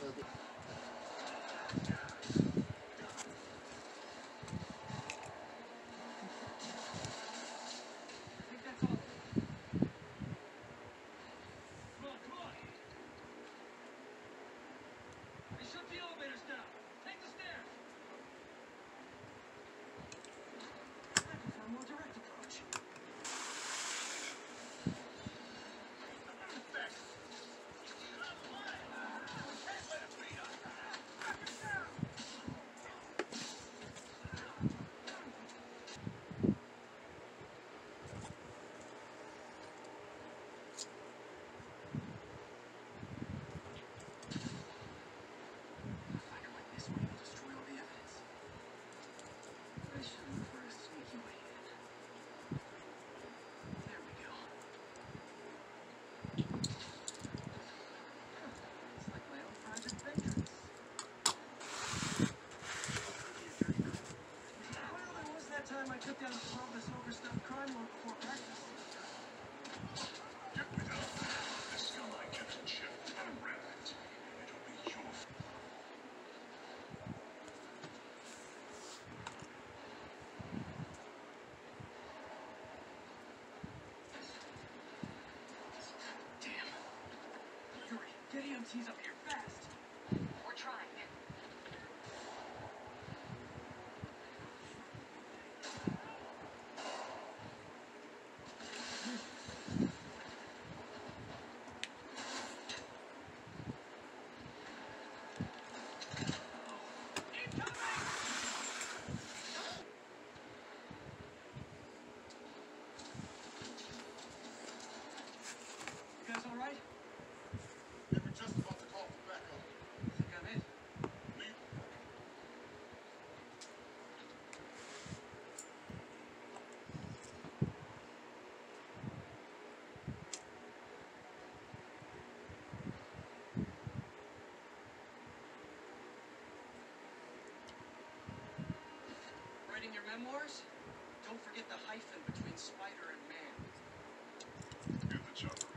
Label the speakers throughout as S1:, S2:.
S1: Will do.
S2: He's up here. Memoirs? Don't forget the hyphen between spider and man.
S3: Good job.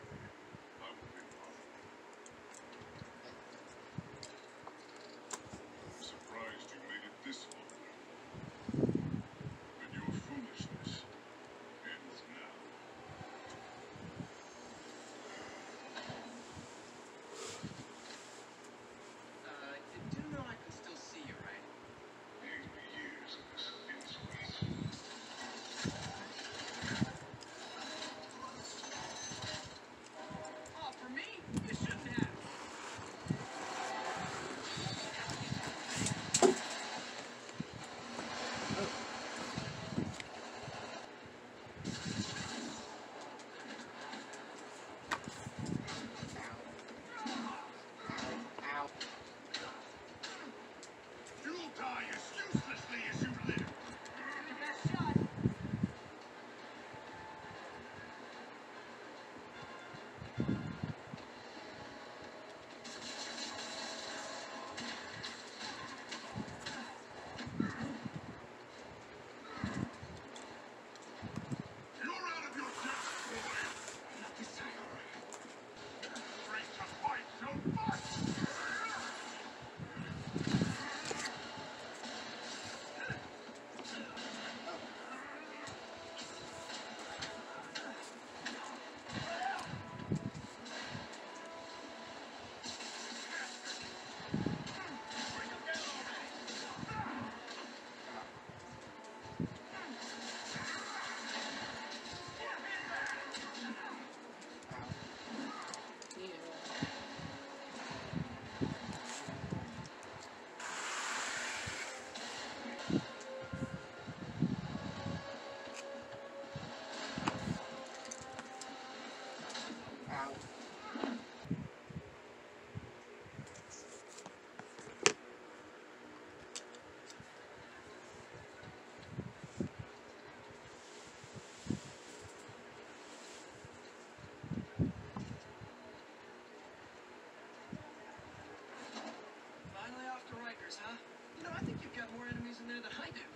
S2: person there that I do.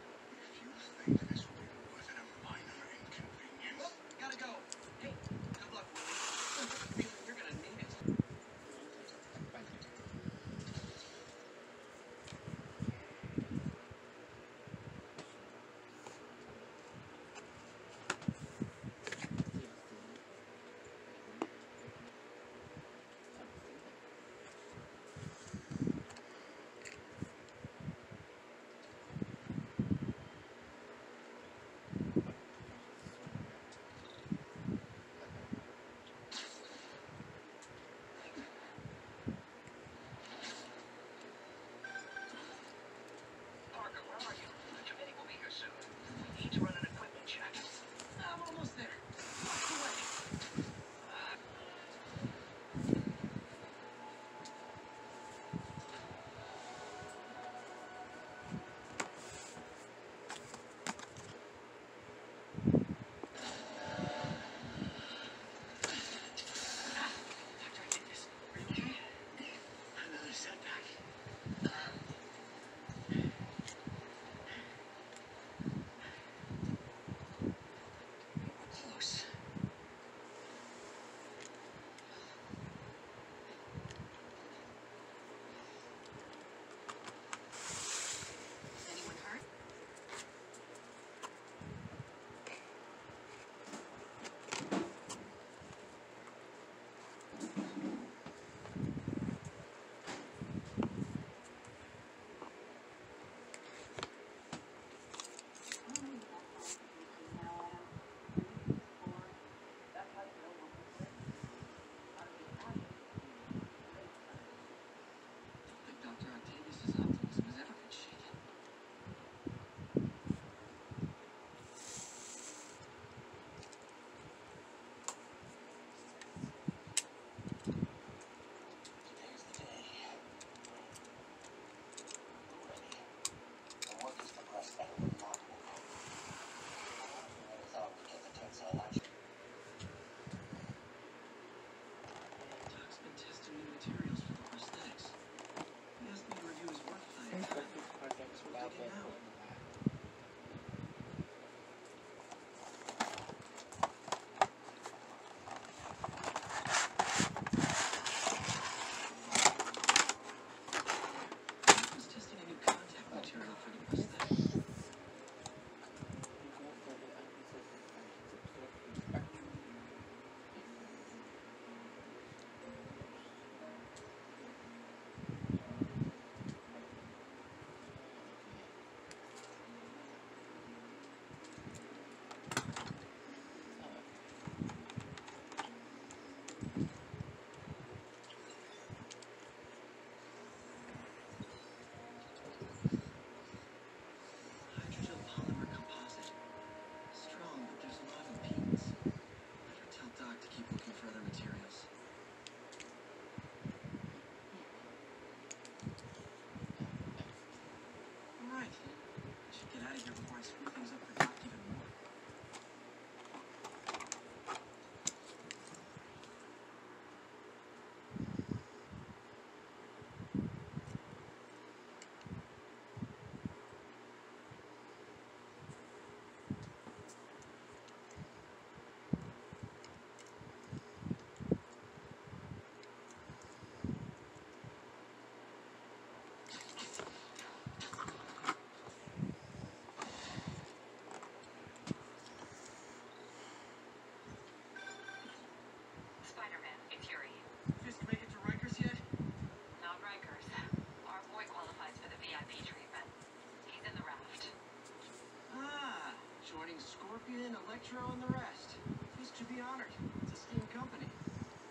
S2: Petro and the rest. This should be honored. It's a steam company.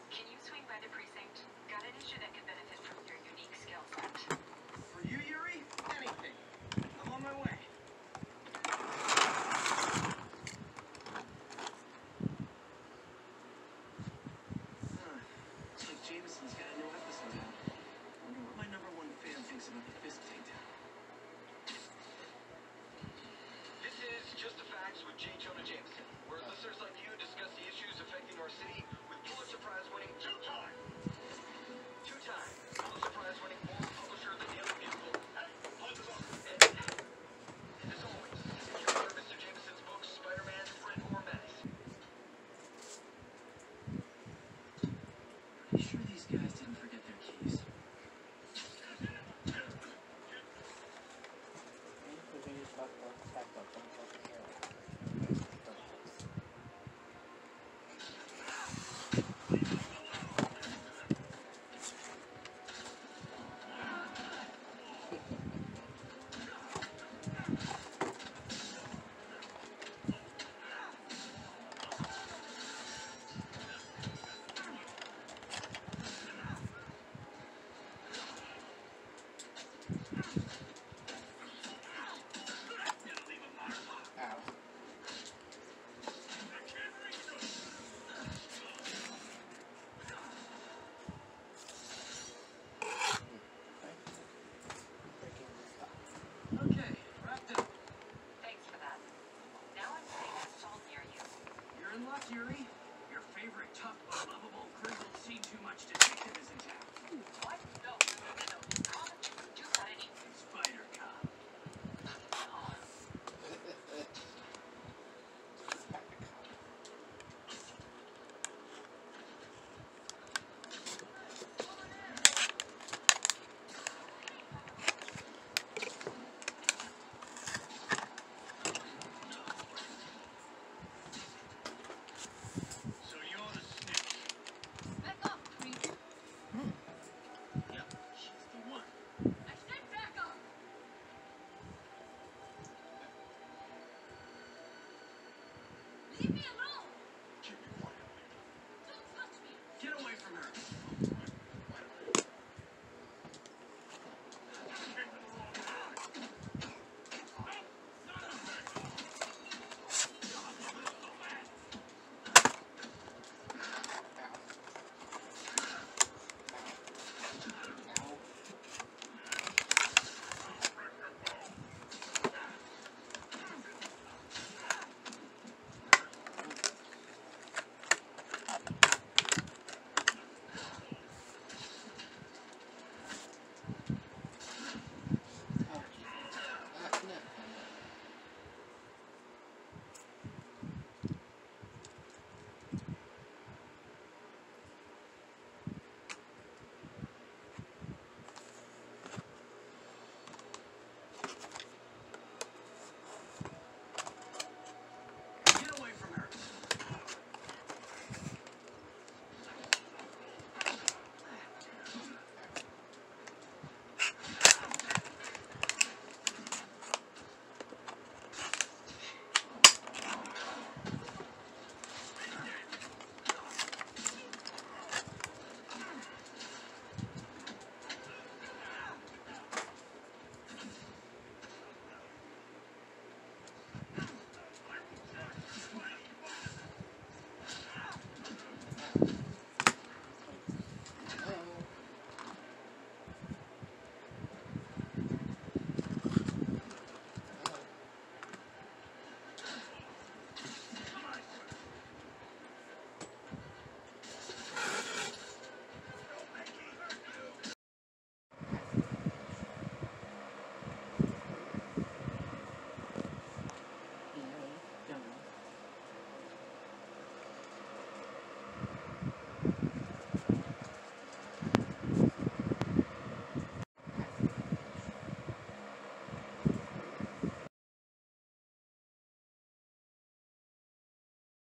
S4: Can you swing by the precinct? Got an issue that could benefit from your unique skill set.
S2: For you, Yuri? Anything. I'm on my way. Huh. James has got